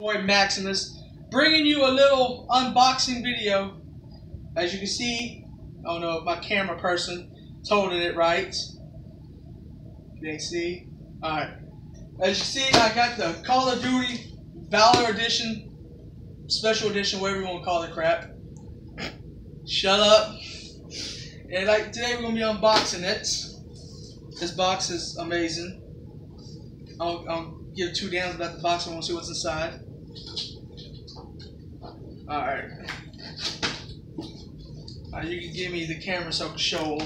boy Maximus, bringing you a little unboxing video. As you can see, I don't know if my camera person is holding it right. You see. Alright. As you see, I got the Call of Duty Valor Edition, Special Edition, whatever you want to call it crap. Shut up. And like today we're gonna be unboxing it. This box is amazing. I'll, I'll give two damns about the box. I want to see what's inside. Alright. Uh, you can give me the camera so I can show.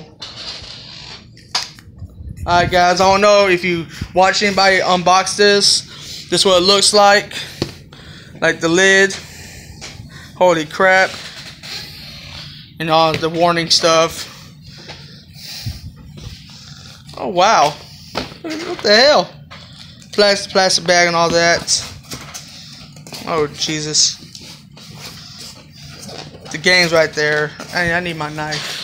Alright guys, I don't know if you watch anybody unbox this. This is what it looks like. Like the lid. Holy crap. And all the warning stuff. Oh wow. What the hell? Plastic plastic bag and all that. Oh Jesus. The game's right there. I, I need my knife.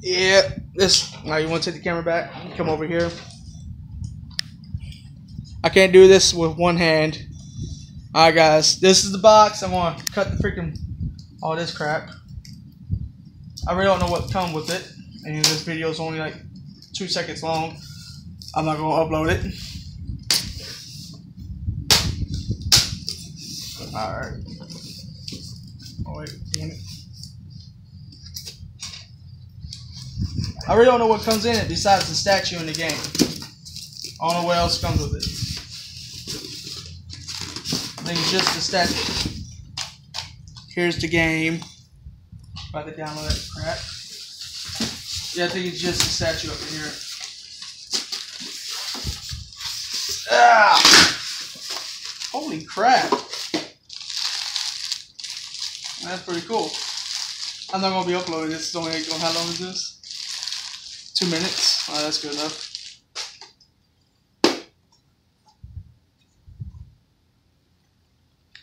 Yeah, this. Now you want to take the camera back? Come over here. I can't do this with one hand. Alright, guys. This is the box. I'm going to cut the freaking. All this crap. I really don't know what comes with it. And this video is only like two seconds long. I'm not going to upload it. Alright. Oh, wait. I really don't know what comes in it besides the statue in the game. I don't know what else comes with it. I think it's just the statue. Here's the game. About to download that crap. Yeah, I think it's just the statue up here. Ah! Holy crap. That's pretty cool. I'm not gonna be uploading this. It's only how long is this? Two minutes. Oh, that's good enough.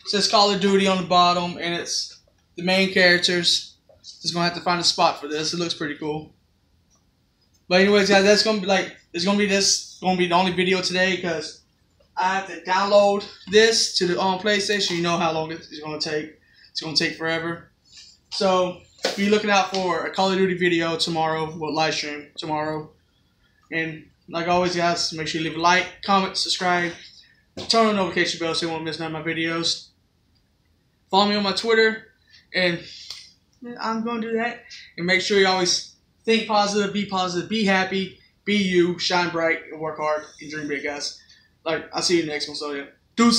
It says Call of Duty on the bottom, and it's the main characters. Just gonna have to find a spot for this. It looks pretty cool. But anyways, guys, that's gonna be like it's gonna be this gonna be the only video today because I have to download this to the on PlayStation. You know how long it's gonna take. It's gonna take forever. So be looking out for a Call of Duty video tomorrow. Well, live stream tomorrow. And like always, guys, make sure you leave a like, comment, subscribe, turn on the notification bell so you won't miss none of my videos. Follow me on my Twitter, and I'm gonna do that. And make sure you always think positive, be positive, be happy, be you, shine bright, and work hard, and dream big, guys. Like I'll see you next one. So yeah, deuces.